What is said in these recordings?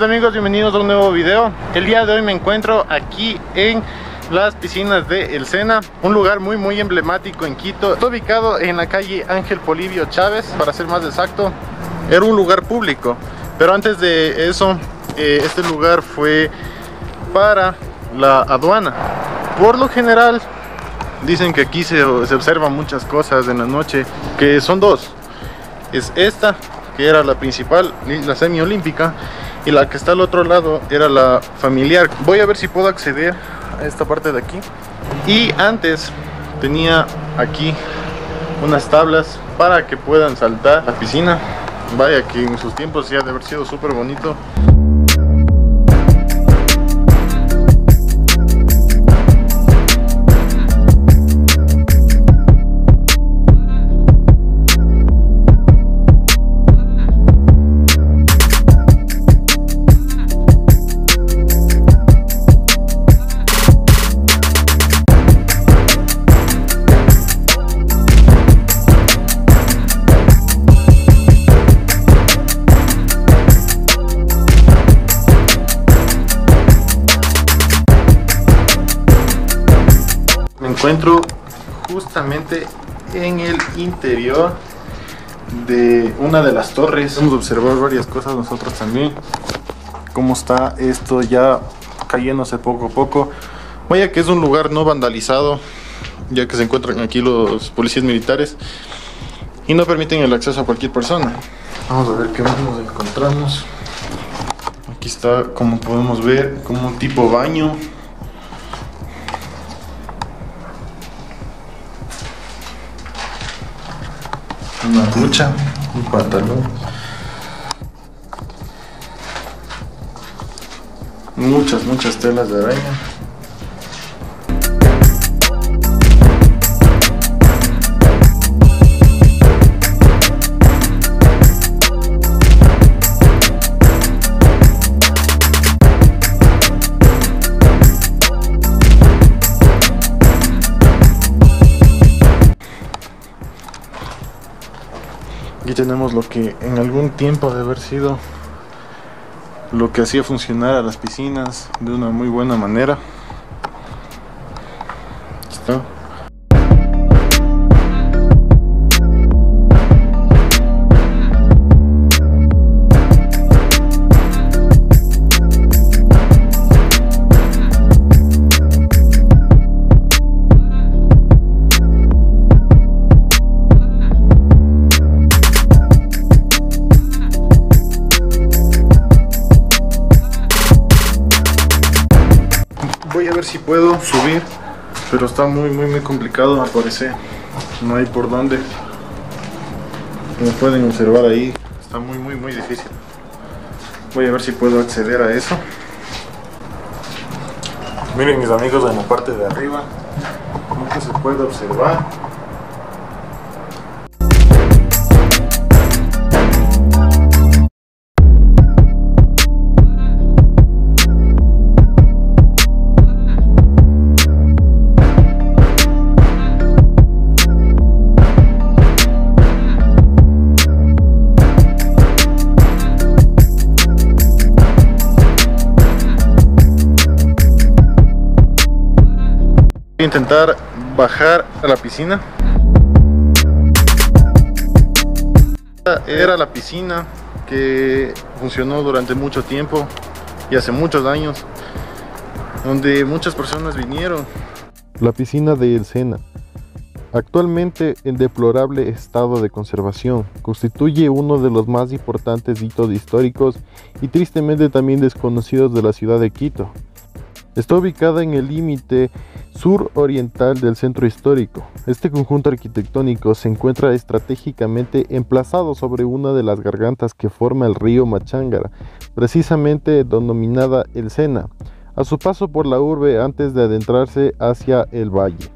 mis amigos? Bienvenidos a un nuevo video. El día de hoy me encuentro aquí en las piscinas de El Sena, un lugar muy muy emblemático en Quito. Está ubicado en la calle Ángel Polivio Chávez, para ser más exacto. Era un lugar público, pero antes de eso, eh, este lugar fue para la aduana. Por lo general, dicen que aquí se, se observan muchas cosas en la noche, que son dos. Es esta, que era la principal, la semiolímpica, y la que está al otro lado era la familiar. Voy a ver si puedo acceder a esta parte de aquí. Y antes tenía aquí unas tablas para que puedan saltar la piscina. Vaya que en sus tiempos ya de haber sido súper bonito. Encuentro justamente en el interior de una de las torres. Vamos a observar varias cosas nosotros también. Cómo está esto ya cayéndose poco a poco. Vaya que es un lugar no vandalizado, ya que se encuentran aquí los policías militares y no permiten el acceso a cualquier persona. Vamos a ver qué más nos encontramos. Aquí está, como podemos ver, como un tipo baño una ducha, un pantalón. Muchas, muchas telas de araña. Aquí tenemos lo que en algún tiempo de haber sido lo que hacía funcionar a las piscinas de una muy buena manera. Está. Pero está muy muy muy complicado al parecer. No hay por dónde. Como pueden observar ahí, está muy muy muy difícil. Voy a ver si puedo acceder a eso. Miren mis amigos en la parte de arriba, como se puede observar. Voy a intentar bajar a la piscina. Era la piscina que funcionó durante mucho tiempo y hace muchos años, donde muchas personas vinieron. La piscina de El Sena, actualmente en deplorable estado de conservación, constituye uno de los más importantes hitos históricos y tristemente también desconocidos de la ciudad de Quito. Está ubicada en el límite sur-oriental del centro histórico. Este conjunto arquitectónico se encuentra estratégicamente emplazado sobre una de las gargantas que forma el río Machángara, precisamente denominada el Sena, a su paso por la urbe antes de adentrarse hacia el valle.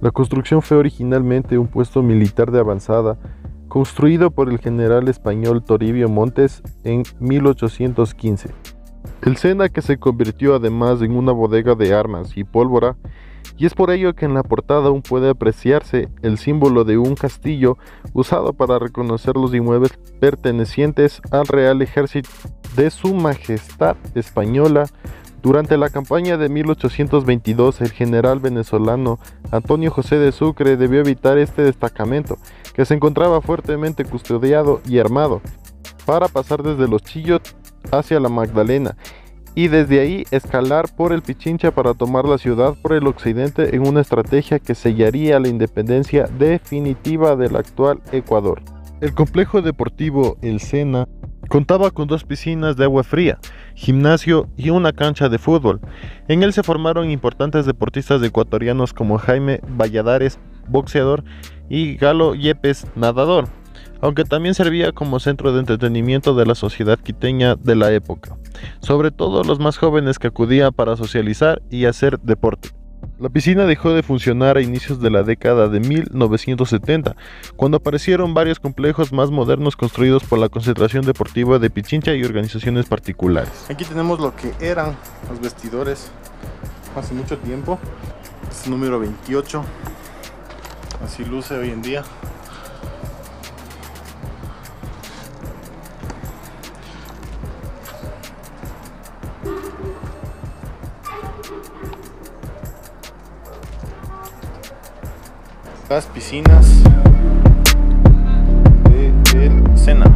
La construcción fue originalmente un puesto militar de avanzada, construido por el general español Toribio Montes en 1815. El Sena, que se convirtió además en una bodega de armas y pólvora, y es por ello que en la portada aún puede apreciarse el símbolo de un castillo usado para reconocer los inmuebles pertenecientes al Real Ejército de Su Majestad Española. Durante la campaña de 1822, el general venezolano Antonio José de Sucre debió evitar este destacamento, que se encontraba fuertemente custodiado y armado, para pasar desde los Chillos hacia la Magdalena y desde ahí escalar por el Pichincha para tomar la ciudad por el occidente en una estrategia que sellaría la independencia definitiva del actual Ecuador. El complejo deportivo El Sena contaba con dos piscinas de agua fría, gimnasio y una cancha de fútbol. En él se formaron importantes deportistas ecuatorianos como Jaime Valladares, boxeador, y Galo Yepes, nadador aunque también servía como centro de entretenimiento de la sociedad quiteña de la época, sobre todo los más jóvenes que acudían para socializar y hacer deporte. La piscina dejó de funcionar a inicios de la década de 1970, cuando aparecieron varios complejos más modernos construidos por la Concentración Deportiva de Pichincha y organizaciones particulares. Aquí tenemos lo que eran los vestidores hace mucho tiempo. Es número 28. Así luce hoy en día. Las piscinas de el Sena.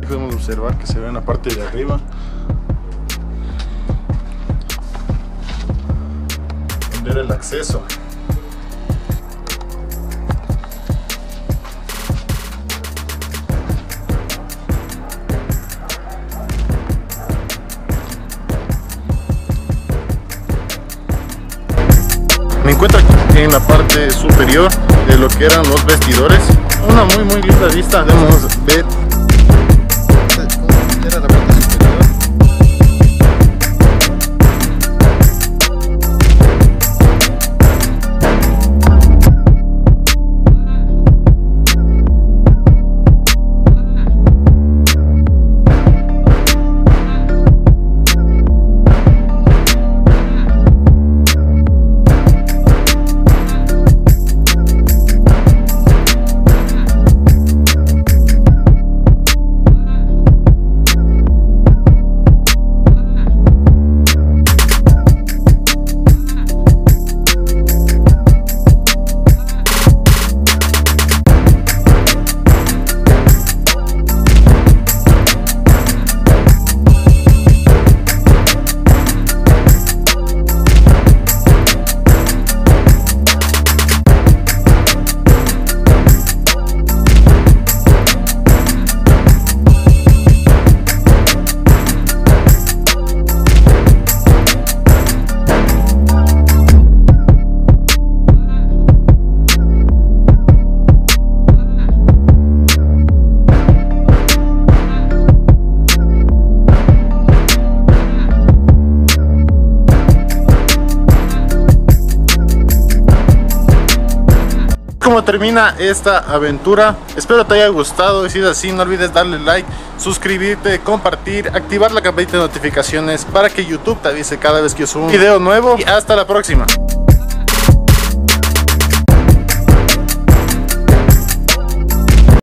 podemos observar que se ve en la parte de arriba el acceso en la parte superior de lo que eran los vestidores. Una muy muy linda vista. Podemos termina esta aventura. Espero te haya gustado y si es así no olvides darle like, suscribirte, compartir, activar la campanita de notificaciones para que YouTube te avise cada vez que yo subo un video nuevo y hasta la próxima.